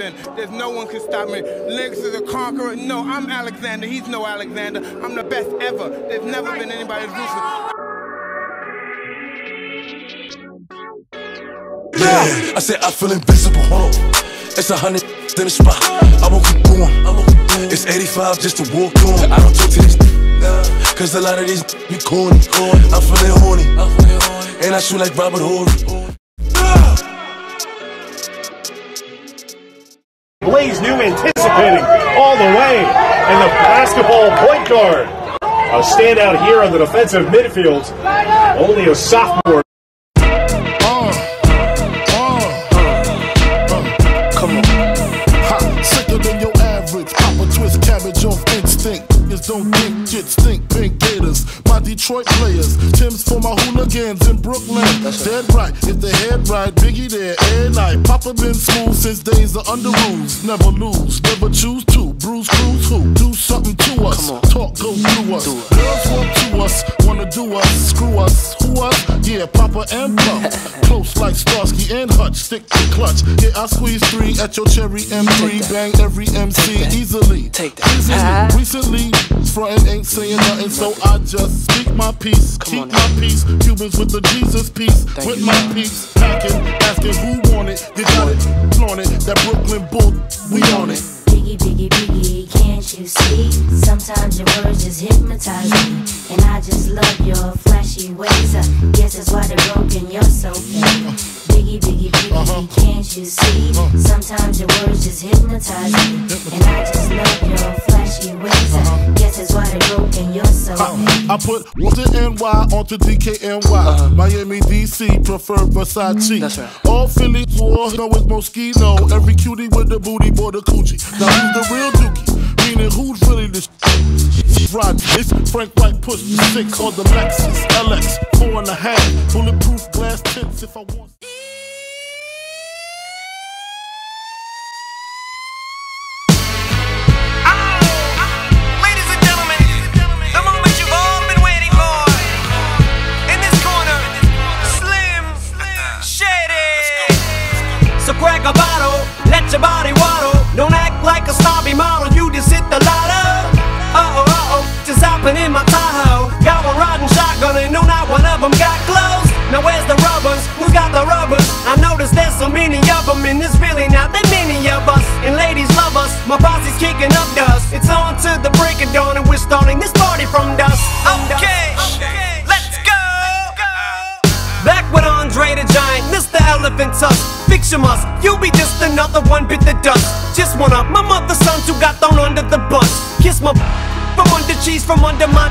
been. There's no one can stop me. Lynx is a conqueror. No, I'm Alexander. He's no Alexander. I'm the best ever. There's never been anybody as ruthless. Yeah, I said I feel invisible. It's a hundred in the spot. I won't keep going. It's 85 just to walk on. I don't talk to these Cause a lot of these be corny. I'm feeling horny. And I shoot like Robert Horry. Blaise New anticipating all the way. And the basketball point guard. A standout here on the defensive midfield. Only a sophomore. don't think stink pink gators. My Detroit players, Tim's for my hooligans in Brooklyn. That's Dead right, if the head right, Biggie there, every night. Papa been smooth since days of Underoos. Never lose, never choose to. Bruce Cruz who? Do something to us. Talk go through us. Girls want to us, wanna do us, screw us. Who us? Yeah, Papa and Pump. Close like Starsky and Hutch, stick to clutch. Yeah, I squeeze three at your cherry M3. Bang every MC easily. Take that. Easily. Recently, frontin' ain't saying nothing, so I just speak my peace. Keep my peace. Cubans with the Jesus piece. With my peace. Packing, asking who want it. You got it, flaunt it. That Brooklyn bull, we on it. Biggie, biggie, biggie, can't you see? Sometimes your words just hypnotize me. And I just love your flashy ways. I guess that's why they're broken, you're so fake. Biggie, biggie, biggie, uh-huh. can't you see? Uh-huh. Sometimes your words just hypnotize me. And I just love your flashy ways. Uh-huh. Guess that's why they're broken, you're so uh, I put the NY onto DKNY. Uh-huh. Miami, DC, prefer Versace. That's right. All Philly, war, know it's Moschino. Every cutie with the booty, boy, the coochie. Now who's the real dookie? Meaning who's it's Frank White push six on the Lexus LX, four and a half, bulletproof glass tips if I want. Them, and there's really not that many of us. And ladies love us, my posse's kicking up dust. It's on to the break of dawn, and we're starting this party from dusk. Okay, okay. let's go. Back with Andre the Giant, Mr. Elephant Tusk fiction must. you'll be just another one bit the dust. Just one of my mother's sons who got thrown under the bus. Kiss my from under cheese from under my.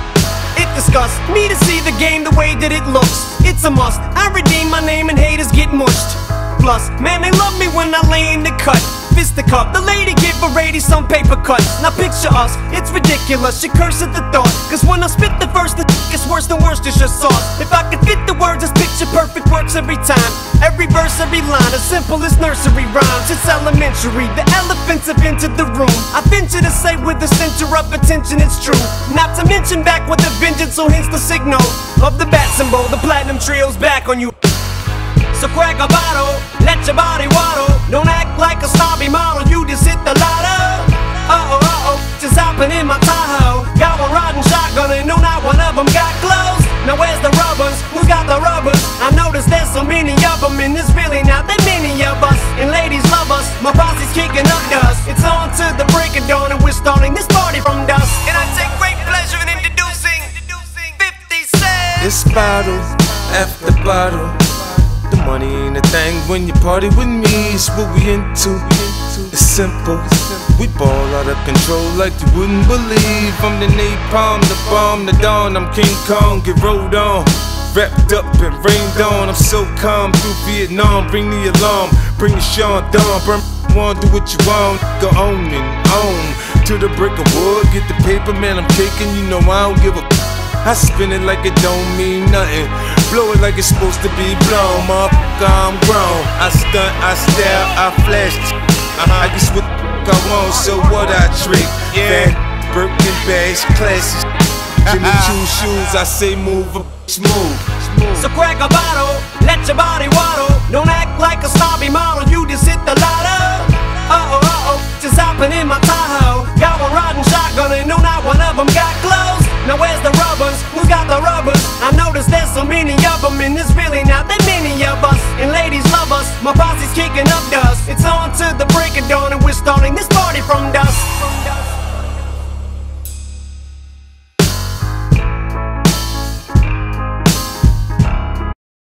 It disgusts me to see the game the way that it looks. It's a must. I redeem my name and haters get mushed. Man, they love me when I lay in the cut fisticuff. The cup. The lady gave a lady some paper cut. Now picture us, it's ridiculous. She curse at the thought. Cause when I spit the verse, the it's worse than worst, it's just sauce. If I could fit the words, this picture perfect works every time. Every verse, every line, as simple as nursery rhymes. It's elementary. The elephants have entered the room. I venture to say with the center of attention, it's true. Not to mention back with a vengeance, so hence the signal of the bat symbol. The platinum trio's back on you. So crack a bottle, let your body waddle. Don't act like a snobby model, you just hit the lotto. Uh oh, uh oh, just hopping in my Tahoe. Got one riding shotgun and no, not one of them got clothes. Now where's the rubbers? Who's got the rubbers? I noticed there's so many of them and there's really not that many of us. And ladies love us, my posse's kicking up dust. It's on to the break of dawn and we're starting this party from dusk. And I take great pleasure in introducing 50 Cent. This bottle after bottle money ain't a thing when you party with me. It's what we into. It's simple. We ball out of control like you wouldn't believe. I'm the napalm, the bomb, the dawn. I'm King Kong, get rolled on. Wrapped up and rained on. I'm so calm through Vietnam. Bring the alarm, bring the Sean Dawn. Burn one, do what you want. Go on and on. To the brick of wood, get the paper, man. I'm taking. You know I don't give a. I spin it like it don't mean nothing. Blow it like it's supposed to be blown. Motherfucker, I'm grown. I stunt, I style, I flash. Uh-huh. I guess what I want, so what I trick. Yeah. Birkin bags, classes. Jimmy Choo shoes, I say move, smooth. So crack a bottle, let your body waddle. Don't act like a snobby model, you just hit the lotto. Uh oh. Just hopping in my Tahoe. Got one riding shotgun and no, not one of them got clothes. Now where's